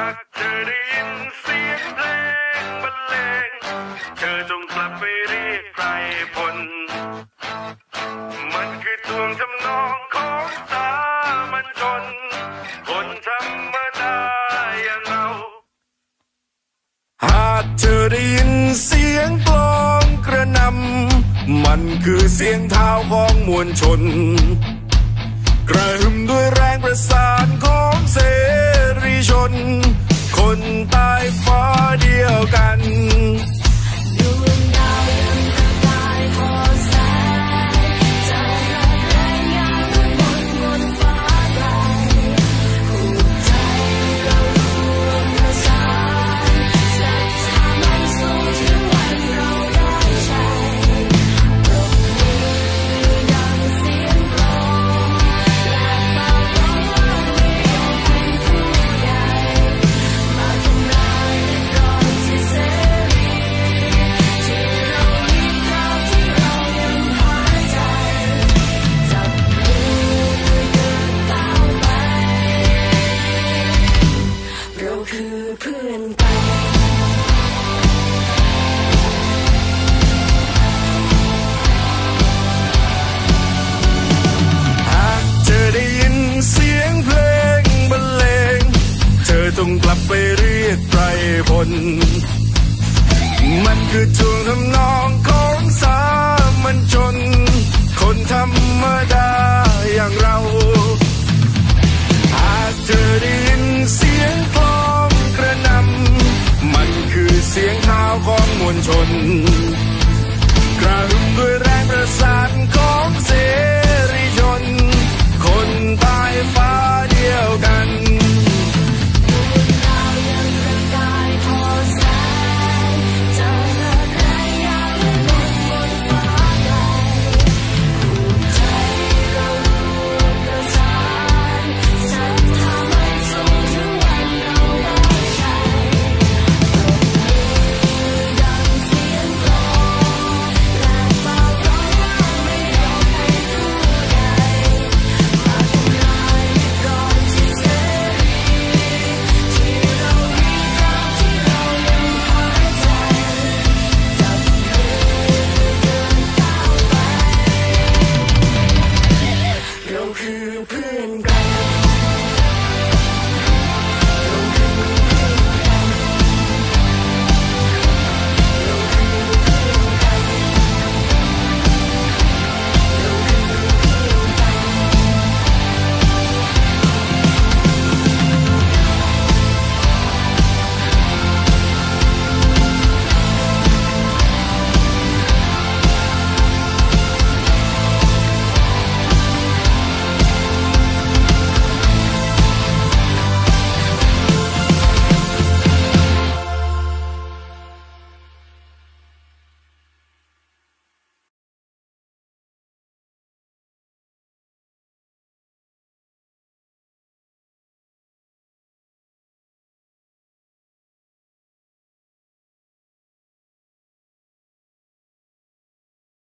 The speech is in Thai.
ากเธอได้ยินเสียงเพลงบรรเลง เธอจงกลับไปเรียกไพรพล มันคือทวงทำนองของสามัญชน คนธรรมดาอย่างเรา หากเธอได้ยินเสียงกลองกระหนำ มันคือเสียงเท้าของมวลชน กระหึ่มด้วยแรงประสานของ เดียวกัน งกลับไปเรียกไตรพล มันคือทวงทำนองของสามัญชน คนธรรมดาอย่างเรา หากเธอได้ยินเสียงคล้องกระนำมันคือเสียงเท้าของมวลชน